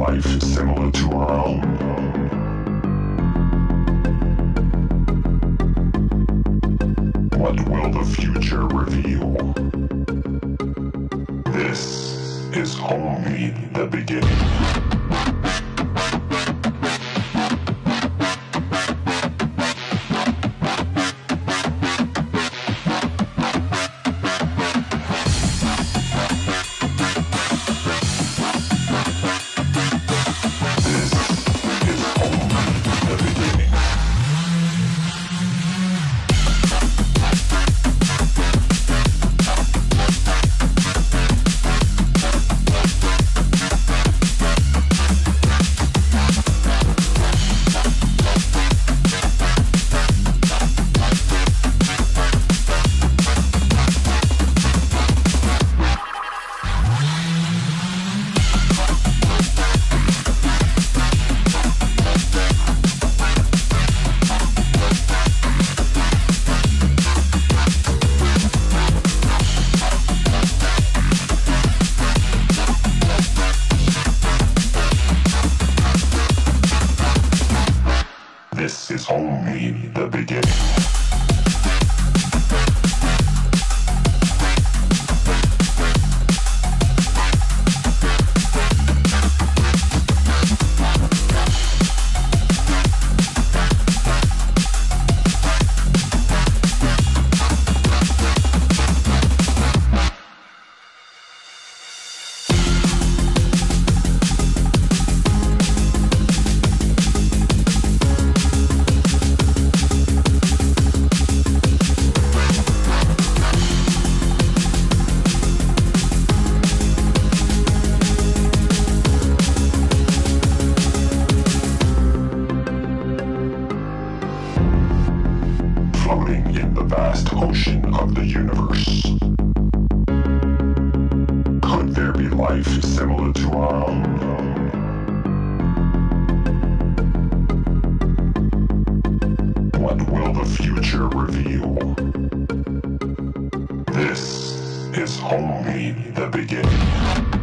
life is similar to our own? What will the future reveal? This is only the beginning. This is only the beginning. Floating in the vast ocean of the universe. Could there be life similar to our own? What will the future reveal? This is only the beginning.